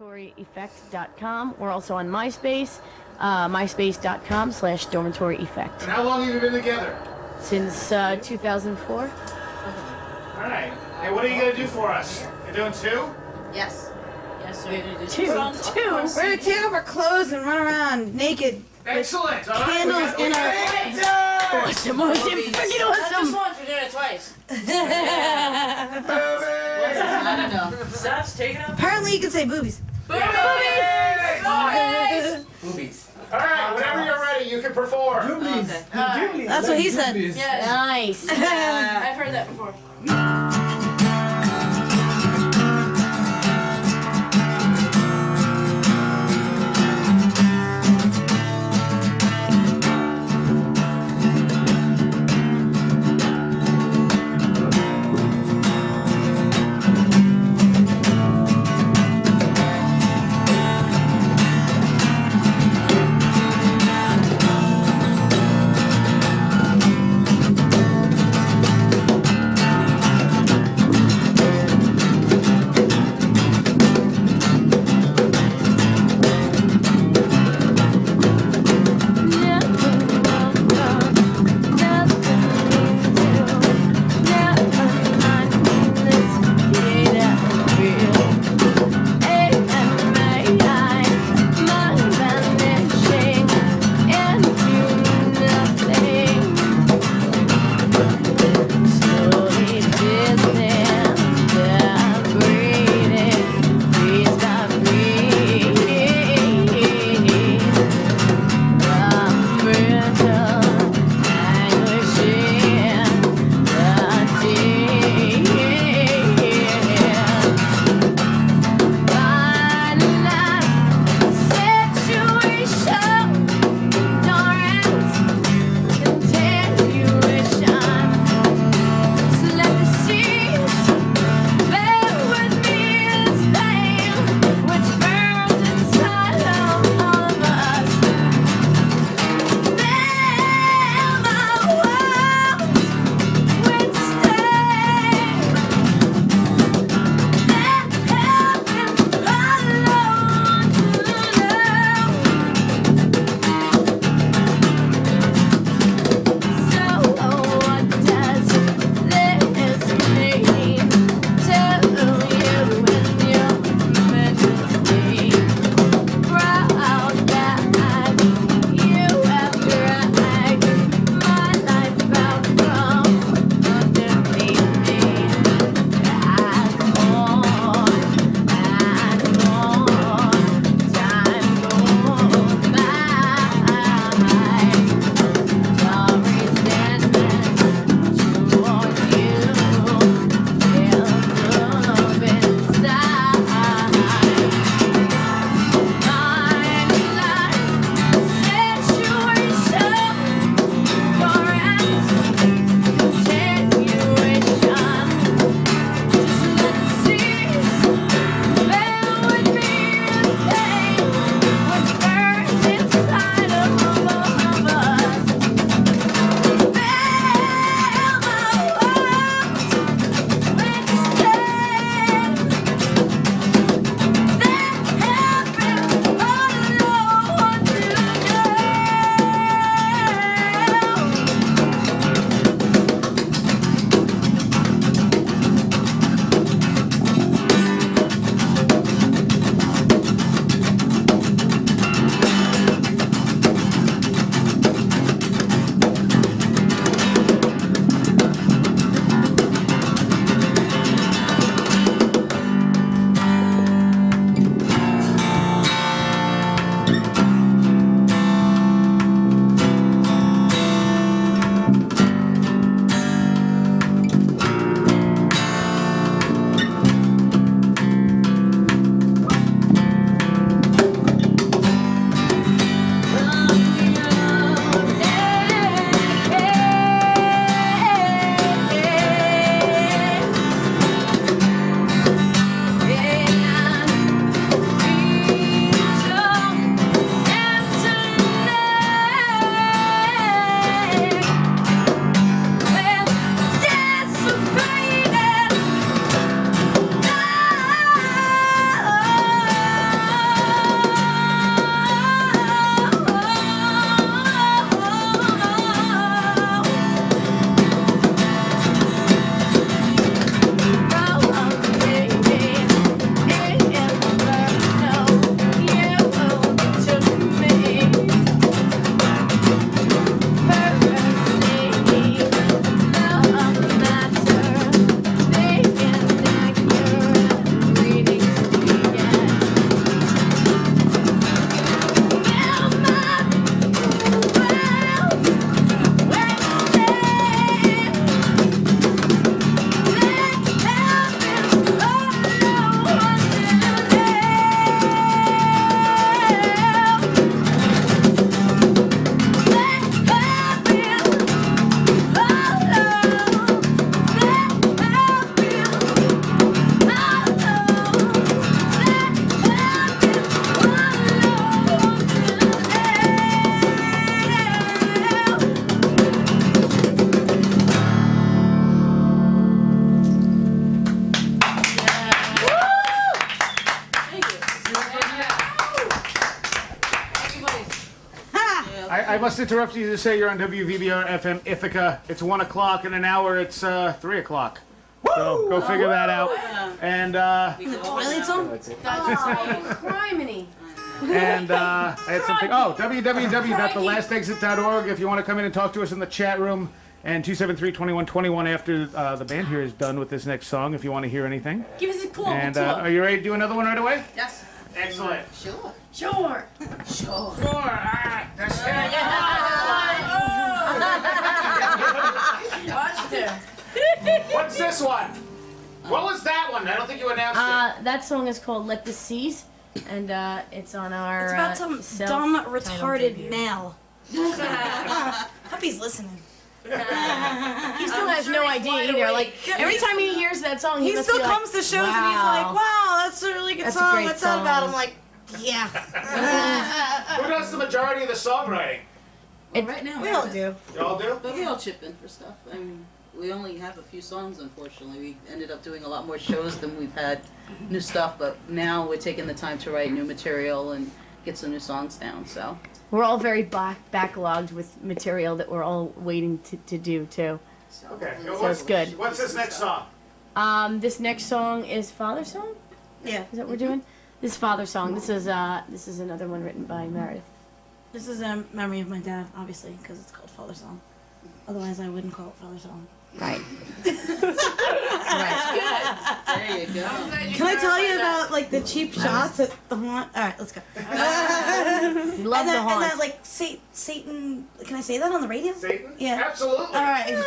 dormitoryeffect.com. We're also on MySpace, uh, myspace.com slash dormitory effect. And how long have you been together? Since uh, 2004. All right. Hey, what are you gonna do for us? You're doing two? Yes. Yes, sir. Two. Two. We're gonna take off our clothes and run around naked. Excellent. All right. Candles we in our- Hey, done! Awesome, awesome, freaking Not just awesome. once, we're doing it twice. I don't know. Seth's taking up. Apparently, you can say boobies. Hey! Boobies. All right. Whenever you're ready, you can perform. Boobies. That's what he said. Yes. Nice. I've heard that before. I, I must interrupt you to say you're on WVBR FM Ithaca. It's 1 o'clock. In an hour, it's uh, 3 o'clock. So go figure that out. And uh, Twilight Zone? Oh, criminy. and uh, I had something. Oh, www.thelastexit.org if you want to come in and talk to us in the chat room. And 273-2121 after uh, the band here is done with this next song if you want to hear anything. Give us a cool And uh, are you ready to do another one right away? Yes. Excellent. Sure. Sure. Sure. All right. That's Watch there. What's this one? What was that one? I don't think you announced Uh, that song is called "Let the Seas," and uh, it's on our. It's about uh, some dumb, retarded male. Hope he's listening. He still has sure no idea wide either. Like every time he hears that song, he, He must still be like, comes to shows and he's like, wow, that's a really good That's song. great What's that about? I'm like, yeah. Who does the majority of the songwriting? Well, right now, we all do. Y'all do? But we all chip in for stuff. I mean, we only have a few songs, unfortunately. We ended up doing a lot more shows than we've had new stuff, but now we're taking the time to write new material and get some new songs down, so. We're all very back backlogged with material that we're all waiting to, to do too. Okay. So it's good. What's this next song? Um, this next song is Father Song. Yeah. Is that what we're doing? This is Father Song. This is uh, this is another one written by Meredith. This is a memory of my dad, obviously, because it's called Father Song. Otherwise, I wouldn't call it Father Song. Right. There you go. Can I tell you about like the cheap shots at the haunt? All right, let's go. Love and the then, and haunt. then like Sa- Satan. Can I say that on the radio? Satan? Yeah. Absolutely. All right. Satan.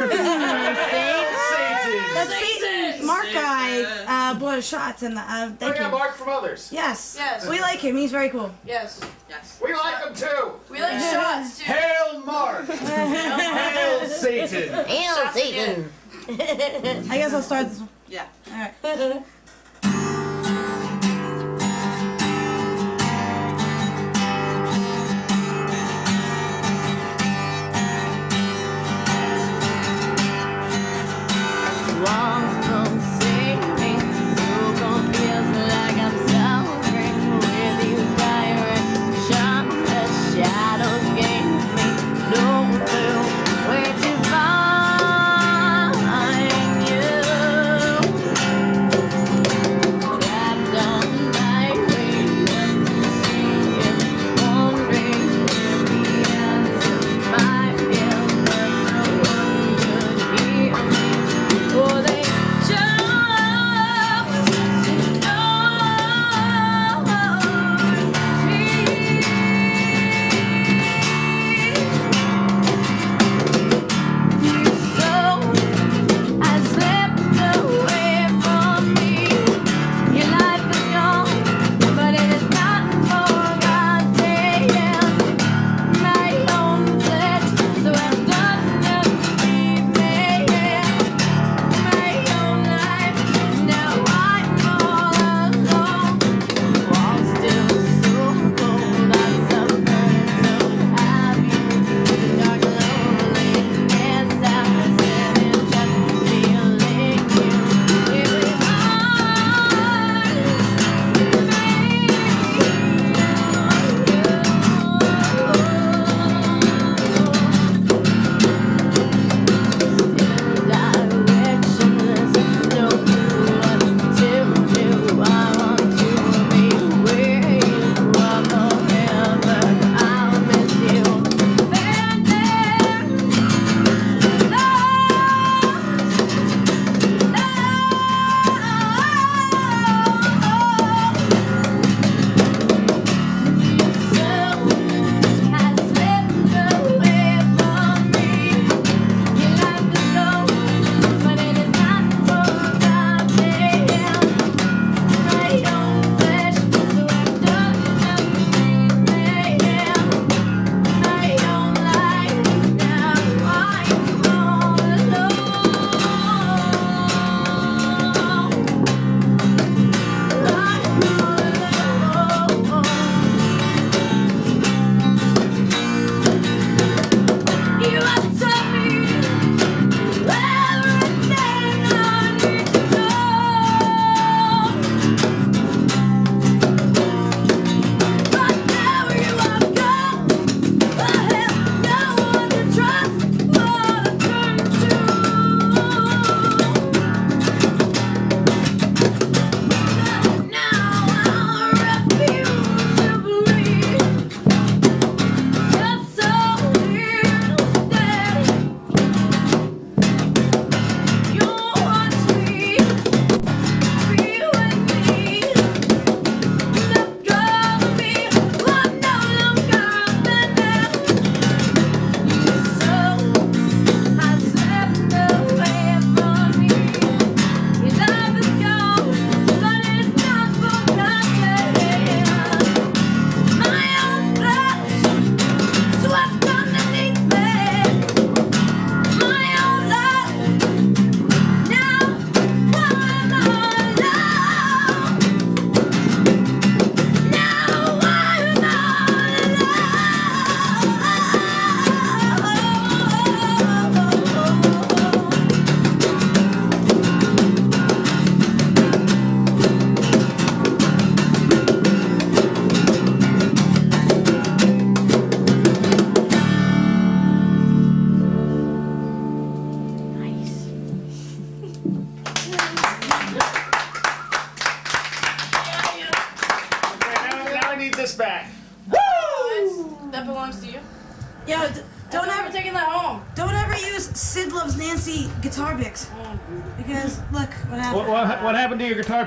That's Satan. Satan. Mark guy uh, bought shots and uh, thank yeah, you. Mark from others. Yes. Yes. We like him. He's very cool. Yes. Yes. We like them too. We like shots too. Hail Mark. Hail Satan. Hail Satan. I guess I'll start this one. Yeah. All right.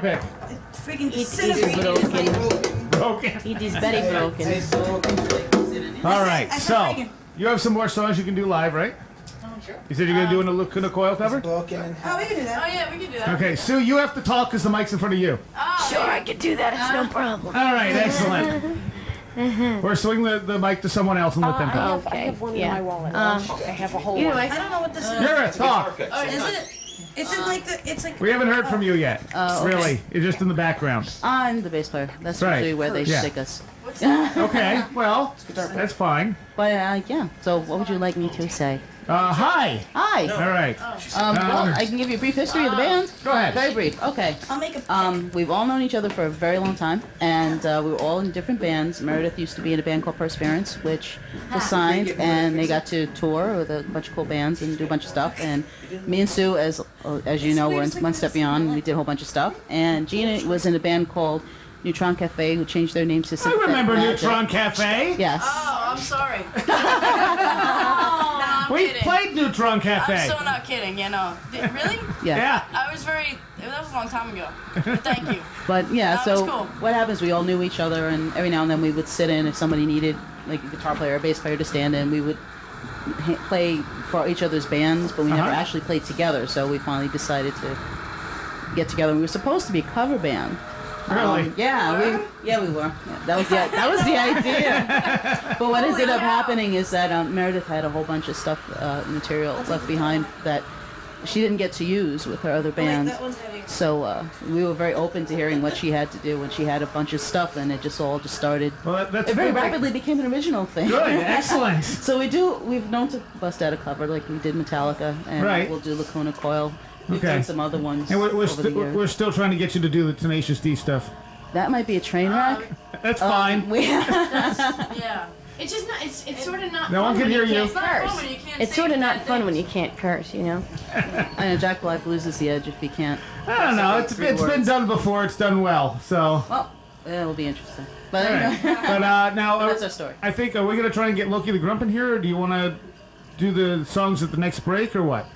pick? It freaking It is disintegrated. broken. Broken. It is very broken. All right, so you have some more songs you can do live, right? You said you're gonna do um, a Lacuna Coil cover? Broken Oh, we can do that. Oh yeah, we can do that. Okay, Sue, you have to talk because the mic's in front of you. Oh, Sure, I can do that. It's no uh-huh. problem. All right, excellent. or swing the, the mic to someone else and let them uh, talk. Okay. I have one yeah. in my wallet. Um, I have a whole Either one. way. I don't know what this is. You're a talk. Is it? It's in like the. It's like. We haven't heard from you yet. Oh, okay. Really, you're just in the background. I'm the bass player. That's Right. usually where they Yeah. stick us. Okay, well, that's fine. But uh, yeah. So what would you like me to say? Uh, hi. Hi. All right. Um, well, I can give you a brief history of the band. Go ahead. Very brief. Okay. I'll make a. Um, we've all known each other for a very long time, and uh, we were all in different bands. Meredith used to be in a band called Perseverance, which was signed, and they got to tour with a bunch of cool bands and do a bunch of stuff. And me and Sue, as uh, as you know, were in One Step Beyond. and We did a whole bunch of stuff. And Gina was in a band called Neutron Cafe, who changed their name to I Sympathetic remember Neutron Cafe. Yes. Oh, I'm sorry. nah, I'm We kidding. played Neutron Cafe. I'm Cafe. so not kidding. You know, Did- really? Yeah. Yeah. I was very. That was a long time ago. But thank you. But yeah, That so was cool. what happens? We all knew each other, and every now and then we would sit in if somebody needed like a guitar player or a bass player to stand in. We would play for each other's bands, but we never Uh-huh. actually played together. So we finally decided to get together. We were supposed to be a cover band. Really? Um, yeah, we yeah we were. Yeah, that was the that was the idea. but what ended up happening is that um, Meredith had a whole bunch of stuff uh, material left behind that she didn't get to use with her other Wait, bands. that heavy. So uh, we were very open to hearing what she had to do when she had a bunch of stuff, and it just all just started. Well, that, that's It very good. rapidly became an original thing. Good, excellent. So we do. We've known to bust out a cover like we did Metallica, and Right. we'll do Lacuna Coil. We've Okay. done some other ones And we're, we're, over the years. we're still trying to get you to do the Tenacious D stuff. that might be a train wreck. That's Um, fine. we, Yeah. It's just not. It's it's sort of not. No fun one can when hear you you. can't It's not fun curse. when you can't It's say sort of not bad fun when you can't curse. You know. I know Jack Black loses the edge if he can't. I don't know. It's, Three it's been done before. It's done well. So, Well, it'll be interesting. But anyway, right. but uh, now uh, that's our story. I think are we gonna try and get Loki the Grump in here, or do you want to do the songs at the next break, or what?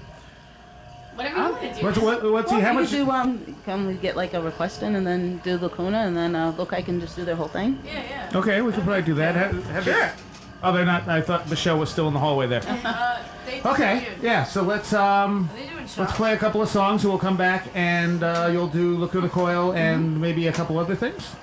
Whatever you want to do. What's what, what's Well, he? How much? do um, can we get like a request in and then do Lacuna and then uh, look, I can just do their whole thing. Yeah, yeah. Okay, we could probably do that. Have, have sure. Oh, they're not. I thought Michelle was still in the hallway there. Uh, they Okay, weird. yeah. So let's um, Are they doing shots? let's play a couple of songs, and we'll come back, and uh, you'll do Lacuna Coil and maybe a couple other things.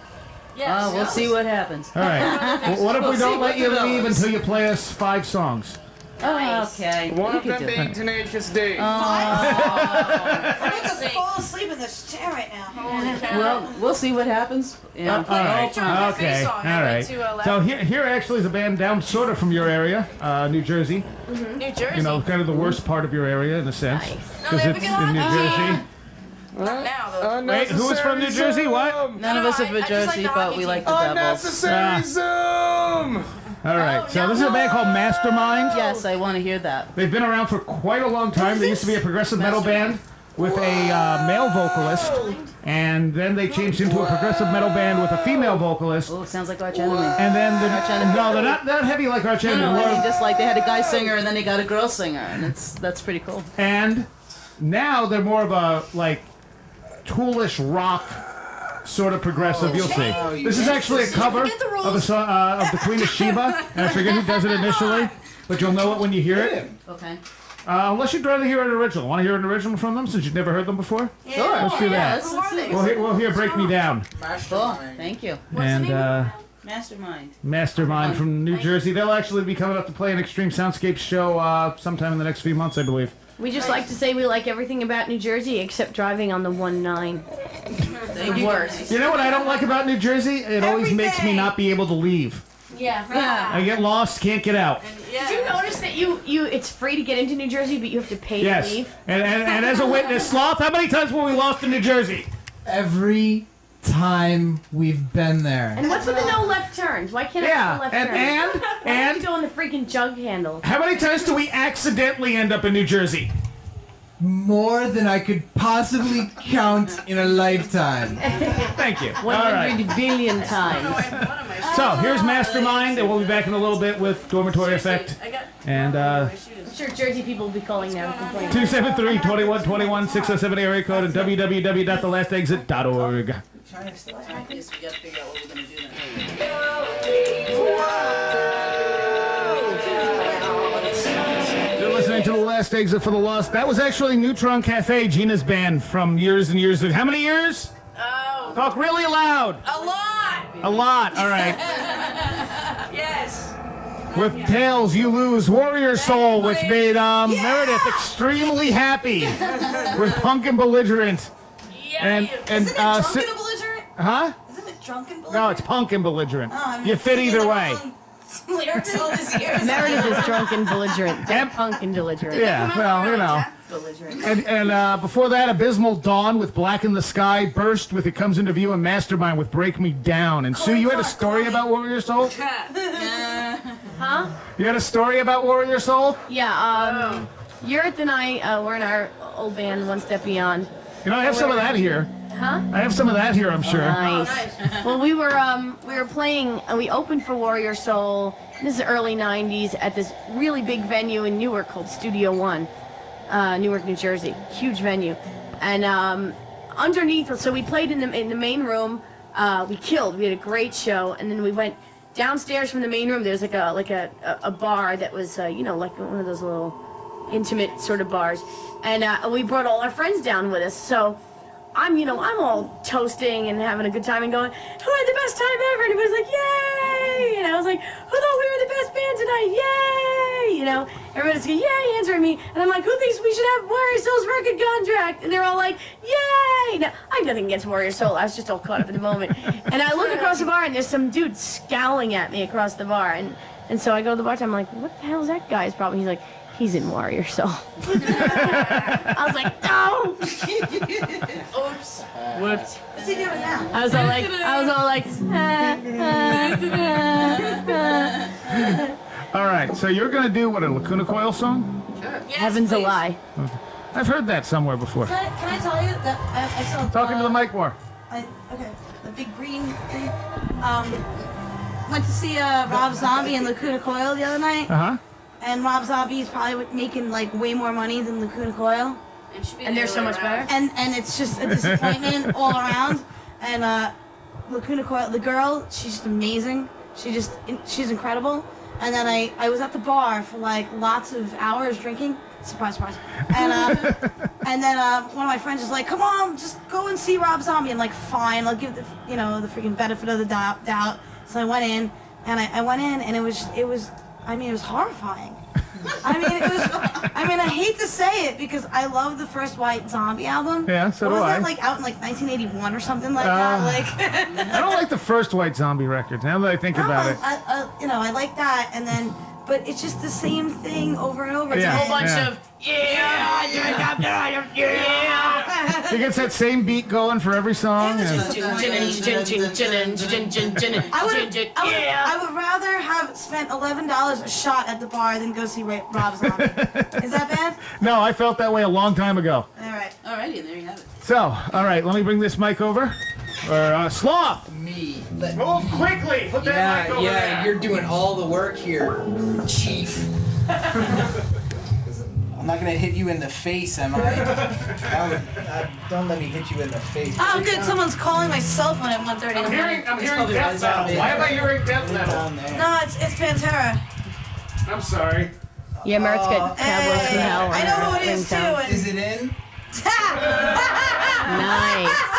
Yes. Uh, we'll yes. see what happens. All right. Well, what if we We'll see don't let you leave develops. until you play us five songs? Oh, okay. One you of could them being it. Tenacious D. Uh, I'm going to fall asleep in this chair right now. Holy well, we'll see what happens. Yeah. play All a right. Neutron Okay. song. All I'd like right. to, laugh. So here, here actually is a band down sort of from your area, uh, New Jersey. New Jersey. You know, kind of the worst part of your area in a sense, Nice. No, because it's in New hot Jersey. dog. Not now though. Wait, who was from New Jersey? What? None of us are I- from I just like Jersey, but we like the Devils. Unnecessary Ah. Zoom! All right. Oh, so no, this is a band called Mastermind. Yes, I want to hear that. They've been around for quite a long time. They used to be a progressive metal band with a uh, male vocalist, and then they changed into a progressive metal band with a female vocalist. Oh, sounds like Arch Enemy. And then Arch the, Enemy. no, they're not that heavy like Arch Enemy. No, no, More- they just like they had a guy singer and then they got a girl singer, and it's that's pretty cool. and now they're more of a like toolish rock sort of progressive. You'll see. This is actually a cover forget the rules. of a song uh, of the Queen of Sheba, and I forget who does it initially, but you'll know it when you hear it. Okay. Uh, unless you'd rather hear an original. Want to hear an original from them since you've never heard them before? Sure. Let's do that. Yes, let's are they? see. We'll hear, we'll hear "Break Me Down" Cool. Thank you. What's the and name of uh, Mastermind. Mastermind from New Jersey. They'll actually be coming up to play an Extreme Soundscape show uh, sometime in the next few months, I believe. We just like to say we like everything about New Jersey except driving on the one nine. The you. worst. You know what I don't like about New Jersey? It always makes me Everything. not be able to leave. Yeah. Yeah. I get lost, can't get out. Yeah. Did you notice that you you it's free to get into New Jersey, but you have to pay Yes. to leave? And, and, and as a witness, Sloth, how many times were we lost in New Jersey? every time we've been there. And what's with the no left turns? Why can't I Yeah, go left and turns? and Why have and go on the freaking jug handle? how many times do we accidentally end up in New Jersey? more than I could possibly count in a lifetime. Thank you. All right. 100 billion times. So here's Mastermind, and we'll be back in a little bit with Dormitory Effect. I got And uh, I'm sure Jersey people will be calling now to complain. 273 2121 607 area code and www.thelastexit.org. Yes, we gotta figure out what we're gonna do then. You're listening to The Last Exit for the Lost. That was actually Neutron Cafe, Gina's band from years and years ago. How many years? Oh, Talk really loud. a lot. A lot. All right. Yes. With Tails, you lose Warrior Soul, which made um, Meredith extremely happy with Punk and Belligerent. Yeah. And and Isn't it uh, drunken si- and belligerent? Huh? Isn't it drunken belligerent? No, it's Punk and Belligerent. Oh, I'm You fit either way. wrong Lyrics all these years. Meredith is drunk and belligerent. They're punk and belligerent. Yeah, well, you know. belligerent. And, and uh, before that, Abysmal Dawn with Black in the Sky, Burst with It Comes Into View, and Mastermind with Break Me Down. And Sue, you had a story about Warrior Soul? Huh? You had a story about Warrior Your Soul? Yeah, um, Yurt and I, uh, we're in our old band, One Step Beyond. You know, I have some of that here. Huh? I have some of that here, I'm sure. Nice. well, we were um, we were playing. and we opened for Warrior Soul. This is early '90s at this really big venue in Newark called Studio One, uh, Newark, New Jersey. Huge venue, and um, underneath. So we played in the in the main room. Uh, we killed. We had a great show, and then we went downstairs from the main room. There's like a like a a, a bar that was uh, you know like one of those little intimate sort of bars, and uh, we brought all our friends down with us. So. I'm, you know, I'm all toasting and having a good time and going, who had the best time ever? And everybody's like, yay! And I was like, who thought we were the best band tonight? Yay! You know, everybody's going, yay, answering me. And I'm like, who thinks we should have Warrior Soul's record contract? And they're all like, yay! Now, I had nothing against Warrior Soul. I was just all caught up in the moment. And I look across the bar and there's some dude scowling at me across the bar. And, and so I go to the bartender, I'm like, what the hell is that guy's problem? He's like, he's in Warrior Soul. I was like, no! Oops. Whoops. What's he doing now? I was all like, I was all like, ah, ah, ah. All right, so you're going to do what, a Lacuna Coil song? Yes, heaven's a please. lie. I've heard that somewhere before. Can I, can I tell you that I, I saw Talking to the uh, mic more. I, okay, the big green thing. Um, went to see uh, Rob Zombie and Lacuna Coil the other night, Uh huh. And Rob Zombie is probably making like way more money than Lacuna Coil, And, should be And they're so much better. and and it's just a disappointment all around. And uh, Lacuna Coil, the girl, she's just amazing. She just she's incredible. And then I I was at the bar for like lots of hours drinking. Surprise, surprise. And uh, and then uh, one of my friends was like, "Come on, just go and see Rob Zombie." I'm like, "Fine, I'll give the you know the freaking benefit of the doubt." doubt. So I went in, and I, I went in, and it was it was I mean it was horrifying. I mean it was I mean I hate to say it because I love the first White Zombie album. Yeah, so what do was I. that like out in like 1981 or something like Uh, that? Like I don't like the first White Zombie record, now that I think about it. I, I, you know I like that, and then but it's just the same thing over and over. It's Yeah. a whole bunch Yeah. of yeah, yeah. It gets that same beat going for every song. I would, I would, Yeah. I would rather have spent eleven dollars a shot at the bar than go see Ra- Rob Zombie. Is that bad? no, I felt that way a long time ago. All right. Alrighty, and there you have it. So, all right, let me bring this mic over. Or uh, sloth, Me. Let move quickly. Put that yeah, mic over yeah, there. you're doing all the work here, Chief. I'm not gonna hit you in the face, am I? That would- uh, don't let me hit you in the face. Oh, good. Someone's calling my cell phone at 1.30 in the I'm hearing, I'm hearing death metal. Why am I hearing death metal? No, it's it's Pantera. I'm sorry. Yeah, Merritt's got Cowboys from Hey, Hell. I know who it her is too. And Is it in? Nice.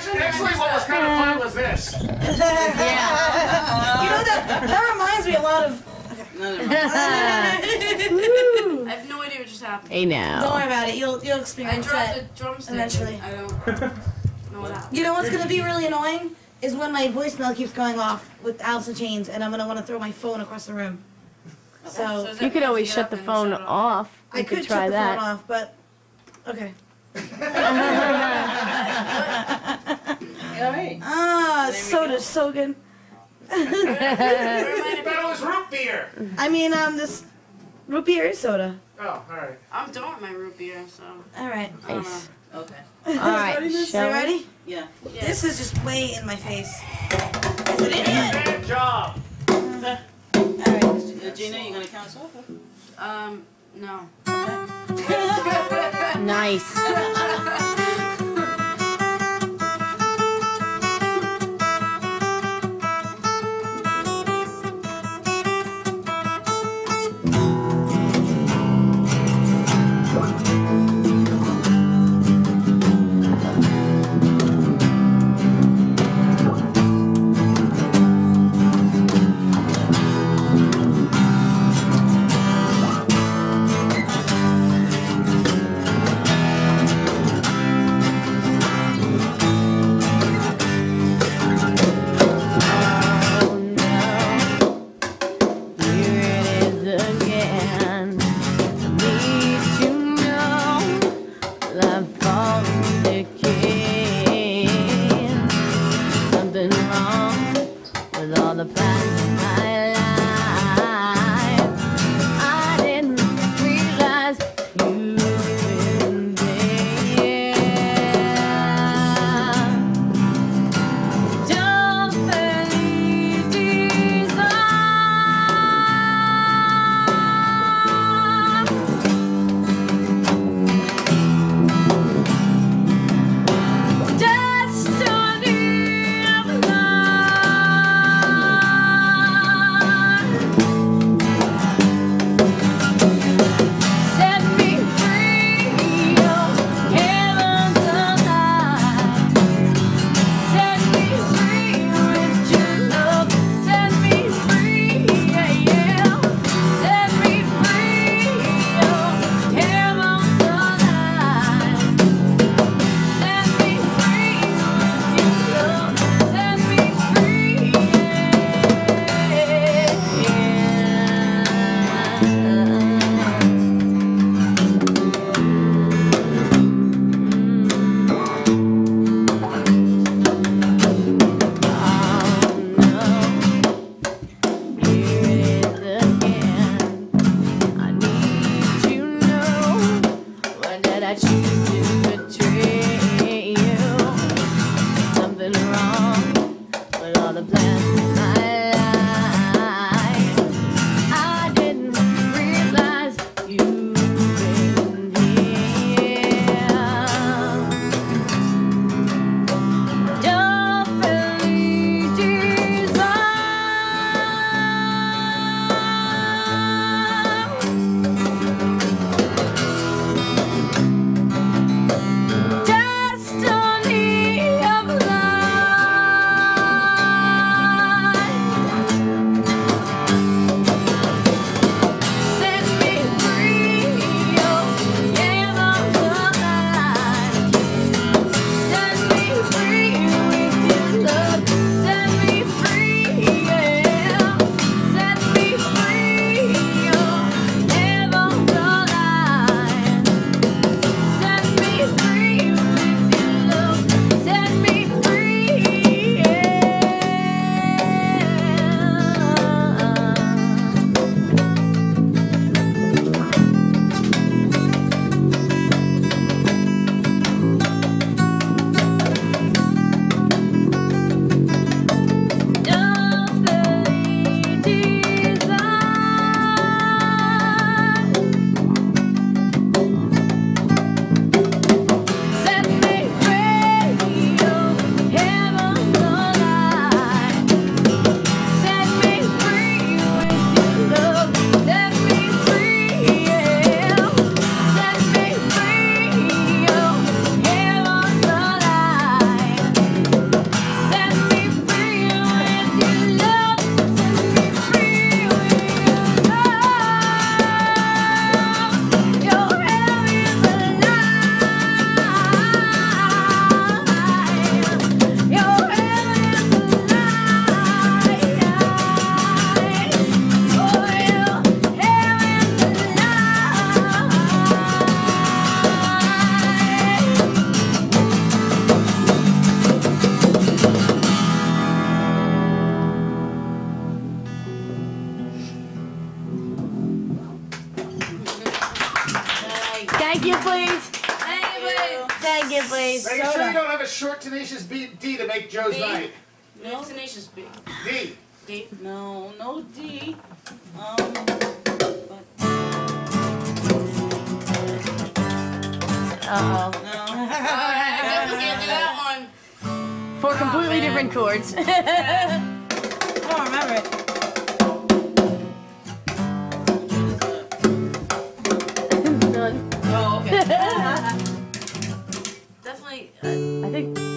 What Actually, actually, what was kind of fun was this. yeah. you know that that reminds me a lot of. No, never mind. I have no idea what just happened. Hey now. Don't worry about it. You'll you'll experience. I dropped the drumstick. Eventually. I don't know what happened. You know what's gonna be really annoying is when my voicemail keeps going off with Alice in Chains, and I'm gonna want to throw my phone across the room. So So You could always shut the phone shut it off. I could could try shut the that. phone off, but okay. Alright. Ah, soda's so good. Where am That was root beer. I mean, um, this Root beer or soda? Oh, all right. I'm done with my root beer, so All right. I don't Nice. know. Okay. All right, Ready? shall we? ready? Yeah. Yeah. This is just way in my face. Is it in yet? Good job. All right. Uh, Gina, you gonna count us off? Um, no. Nice. Four completely different chords. I don't remember it. None. Oh, okay. Definitely. Uh, I think.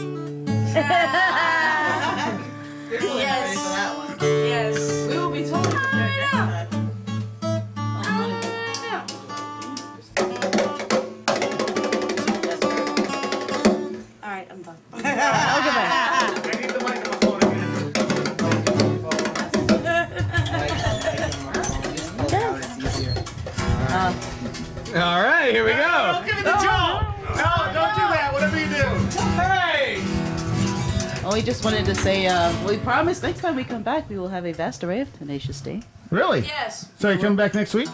We just wanted to say, uh, we promise next time we come back, we will have a vast array of Tenacious D. Really? Yes. So you coming back next week?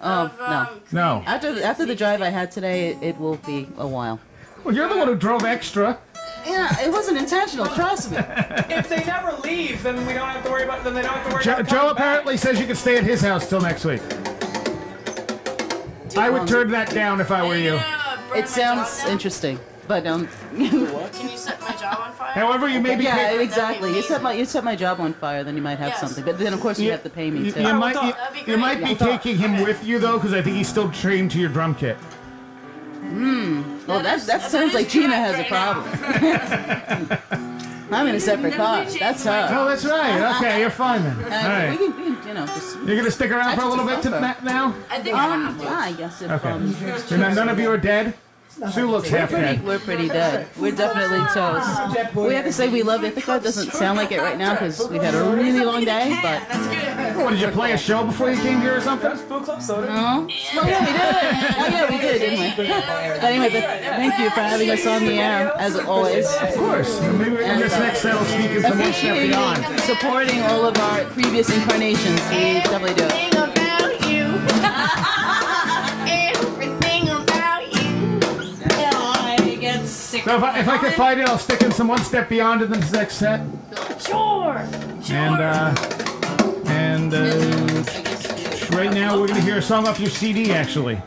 Oh, Of, no. um, No. After after the drive I had today, it, it will be a while. Well, you're the one who drove extra. Yeah, it wasn't intentional. Trust me. If they never leave, then we don't have to worry about. Then they don't have to worry Jo- about. Joe coming back. apparently says you can stay at his house till next week. I would turn that down if I were you. It sounds job down? interesting, but um. Can you set my job on fire? However, you may be. yeah, pay- exactly. You set my you set my job on fire, then you might have Yes. something. But then of course you You- have to pay me you, too. you might, That'd you, be you great. might be Yeah. taking him with you though, because I think he's still trained to your drum kit. Well, that that sounds like Gina has a problem. I'm in a separate car. That's her. Oh, that's right. Okay, you're fine then. All Uh, we, right. can, we can, you know, just. You're gonna stick around for a little bit to, Actually, now? I think I Um, have to. yeah, I guess if Okay. um, And then none of you are dead. Sue looks half pretty, dead. we're pretty dead. We're definitely toast. We have to say we love Ithaca. It doesn't sound like it right now because we've had a really long day, but What did you play a show before you came here or something? Food Club soda. no. Oh yeah, we did. Oh yeah, we did, didn't we? But anyway, but thank you for having us on the air as always. Of course. Maybe in this next set will sneak in some more step Appreciating beyond. supporting all of our previous incarnations. We definitely do. So if I, if I could find it, I'll stick in some one step beyond in this next set. Sure. And uh, and uh, right now we're gonna hear a song off your CD. Actually,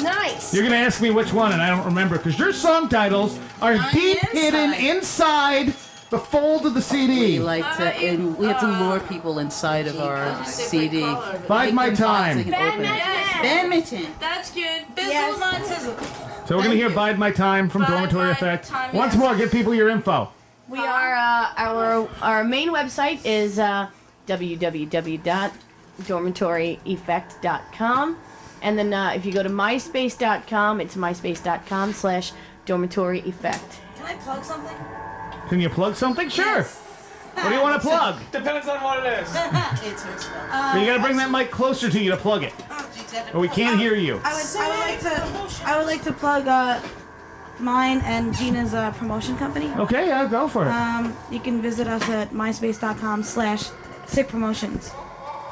Nice. you're gonna ask me which one, and I don't remember because your song titles are deep hidden inside the fold of the We CD. like to, about you, and we have to lure people inside of our How'd you say CD. Bide my Make them box, time. can open. Badminton. That's good. Bizzle not sizzle. So we're gonna hear "Bide My Time" from Bide Dormitory Effect. Time, Once more, give people your info. We are uh, our our main website is uh, www.dormitoryeffect.com, and then uh, if you go to myspace.com, it's myspace.com/slash dormitory effect. Can I plug something? Can you plug something? Sure. What do you want to plug? Depends on what it is. It's her spell. But you gotta bring that mic closer to you to plug it, or we can't hear you. I would, I would like to, I would like to plug uh, mine and Gina's uh, promotion company. Okay, yeah, go for it. Um, you can visit us at myspace.com slash sick promotions.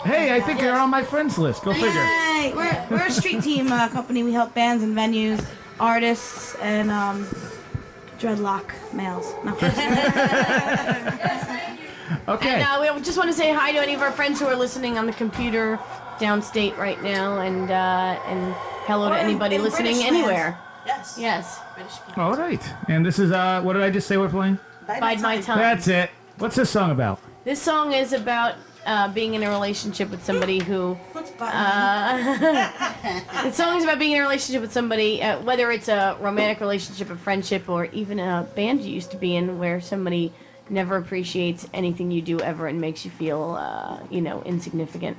Hey, I think you're on my friends list. Go figure. Yay! We're, we're a street team uh, company. We help bands and venues, artists, and um, dreadlock males. No. Okay. And uh, we just want to say hi to any of our friends who are listening on the computer downstate right now, and uh, and hello to Or in- anybody in listening British anywhere. yes. Yes. All right. And this is uh, what did I just say we're playing? Bide my time. That's it. What's this song about? This song is about uh, being in a relationship with somebody who. What's button? Uh, the song is about being in a relationship with somebody, uh, whether it's a romantic relationship, a friendship, or even a band you used to be in, where somebody never appreciates anything you do ever and makes you feel, uh, you know, insignificant.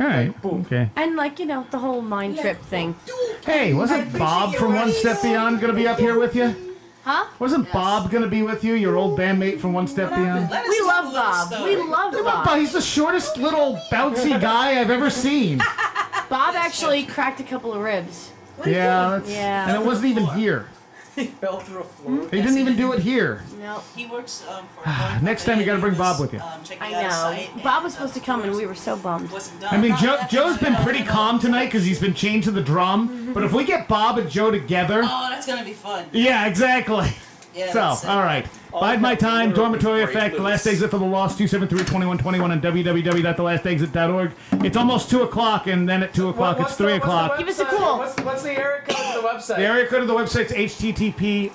All right. Okay. And like you know, the whole mind trip thing. Hey, wasn't Bob from One Step Beyond gonna be up here with you? Huh? Wasn't Bob gonna be with you, your old bandmate from One Step Beyond? We love Bob. We love Bob, Bob. he's the shortest little bouncy guy I've ever seen. Bob actually cracked a couple of ribs. Yeah, Yeah. and it wasn't even here. he fell through a floor. He didn't even do it here. No. He works um, for. Next time you gotta bring Bob with you. Um, I know. Bob was uh, supposed to come and we were so bummed. I mean, Not Joe, Joe's been pretty calm tonight because he's been chained to the drum. But if we get Bob and Joe together, Oh, that's gonna be fun. yeah, exactly. Yeah. So, that's it. all right. Bide my time, dormitory effect, the last exit for the lost, 273-2121 on www.thelastexit.org. It's almost 2 o'clock, and then at 2 o'clock, What's it's 3 the o'clock. Give us a call. What's, what's the area code of the website? The area code of the website's HTTP.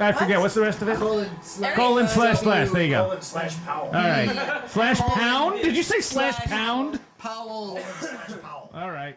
I forget, what's the rest of it? Colon slash Colon slash slash, there you go. Colon slash Powell. All right. Slash pound? Did you say slash pound? Powell. All right.